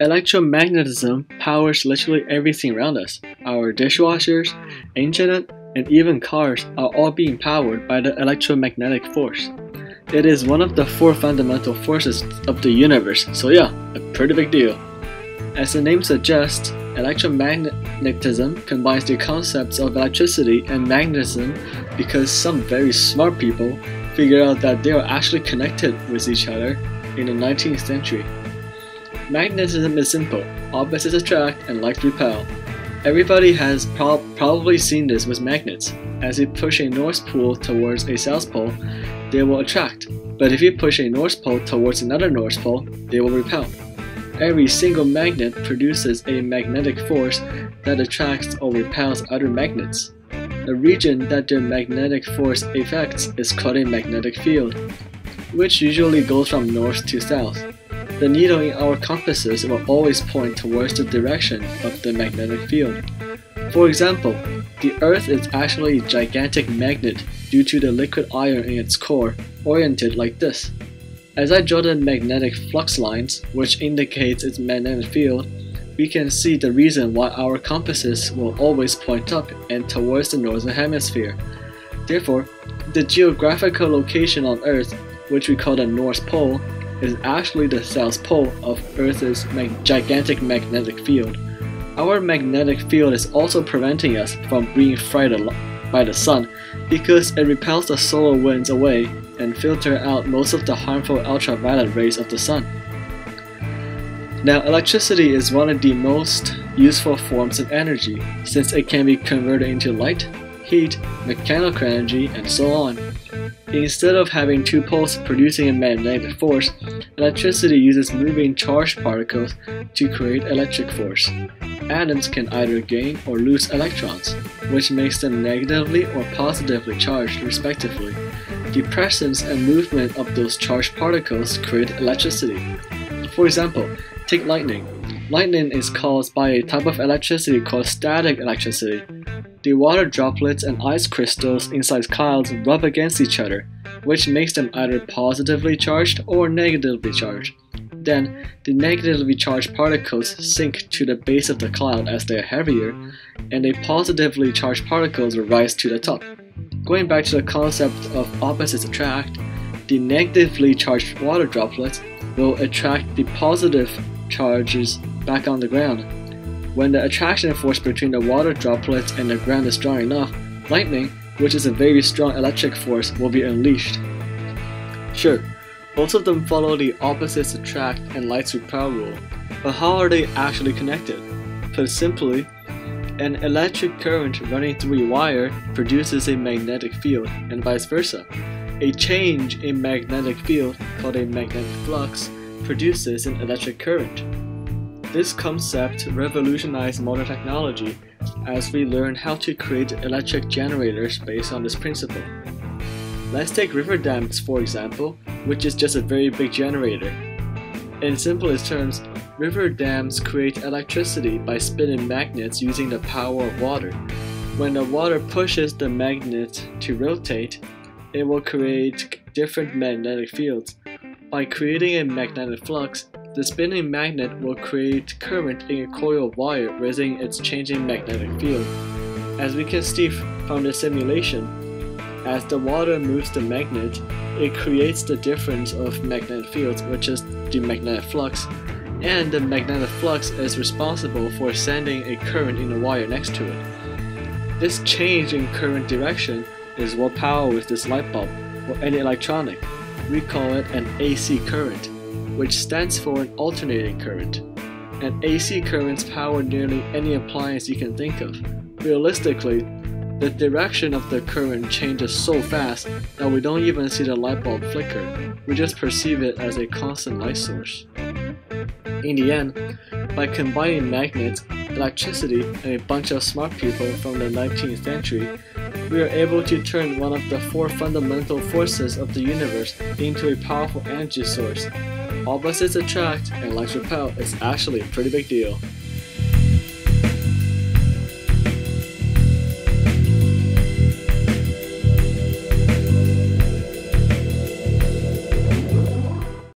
Electromagnetism powers literally everything around us. Our dishwashers, internet, and even cars are all being powered by the electromagnetic force. It is one of the four fundamental forces of the universe, so yeah, a pretty big deal. As the name suggests, electromagnetism combines the concepts of electricity and magnetism because some very smart people figured out that they are actually connected with each other in the 19th century. Magnetism is simple opposites attract and like repel. Everybody has pro probably seen this with magnets. As you push a north pole towards a south pole, they will attract, but if you push a north pole towards another north pole, they will repel. Every single magnet produces a magnetic force that attracts or repels other magnets. The region that their magnetic force affects is called a magnetic field, which usually goes from north to south. The needle in our compasses will always point towards the direction of the magnetic field. For example, the Earth is actually a gigantic magnet due to the liquid iron in its core, oriented like this. As I draw the magnetic flux lines, which indicates its magnetic field, we can see the reason why our compasses will always point up and towards the northern hemisphere. Therefore, the geographical location on Earth, which we call the North Pole, is actually the south pole of Earth's mag gigantic magnetic field. Our magnetic field is also preventing us from being fried by the sun because it repels the solar winds away and filters out most of the harmful ultraviolet rays of the sun. Now, electricity is one of the most useful forms of energy since it can be converted into light, heat, mechanical energy, and so on. Instead of having two poles producing a magnetic force, electricity uses moving charged particles to create electric force. Atoms can either gain or lose electrons, which makes them negatively or positively charged respectively. The presence and movement of those charged particles create electricity. For example, take lightning. Lightning is caused by a type of electricity called static electricity. The water droplets and ice crystals inside clouds rub against each other, which makes them either positively charged or negatively charged. Then, the negatively charged particles sink to the base of the cloud as they are heavier, and the positively charged particles rise to the top. Going back to the concept of opposites attract, the negatively charged water droplets will attract the positive charges back on the ground, when the attraction force between the water droplets and the ground is strong enough, lightning, which is a very strong electric force, will be unleashed. Sure, both of them follow the opposites attract and lights repel rule, but how are they actually connected? Put simply, an electric current running through a wire produces a magnetic field, and vice versa. A change in magnetic field, called a magnetic flux, produces an electric current. This concept revolutionized modern technology as we learn how to create electric generators based on this principle. Let's take river dams for example, which is just a very big generator. In simplest terms, river dams create electricity by spinning magnets using the power of water. When the water pushes the magnet to rotate, it will create different magnetic fields. By creating a magnetic flux, the spinning magnet will create current in a coil wire raising its changing magnetic field. As we can see from the simulation, as the water moves the magnet, it creates the difference of magnetic fields, which is the magnetic flux, and the magnetic flux is responsible for sending a current in the wire next to it. This change in current direction is what powers this light bulb or any electronic. We call it an AC current which stands for an alternating current. And AC currents power nearly any appliance you can think of. Realistically, the direction of the current changes so fast that we don't even see the light bulb flicker, we just perceive it as a constant light source. In the end, by combining magnets, electricity, and a bunch of smart people from the 19th century, we are able to turn one of the four fundamental forces of the universe into a powerful energy source Opposites attract and likes repel is actually a pretty big deal.